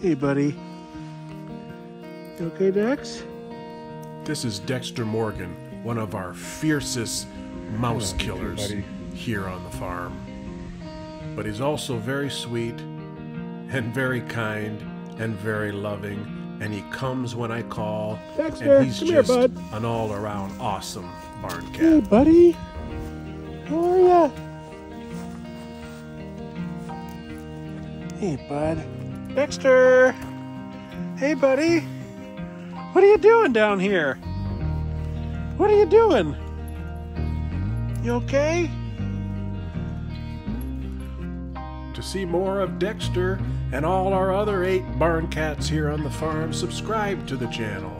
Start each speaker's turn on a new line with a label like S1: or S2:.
S1: Hey, buddy. You okay, Dex?
S2: This is Dexter Morgan, one of our fiercest mouse
S1: Oh,
S2: killers
S1: buddy.
S2: here on the farm. But he's also very sweet and very kind and very loving, and he comes when I call,
S1: Dexter,
S2: and he's
S1: come here, bud.
S2: an all-around awesome barn cat.
S1: Hey,
S2: cat.
S1: buddy. How are ya? Hey, bud. Dexter. Hey, buddy. What are you doing down here? What are you doing? You okay?
S2: To see more of Dexter and all our other eight barn cats here on the farm, subscribe to the channel.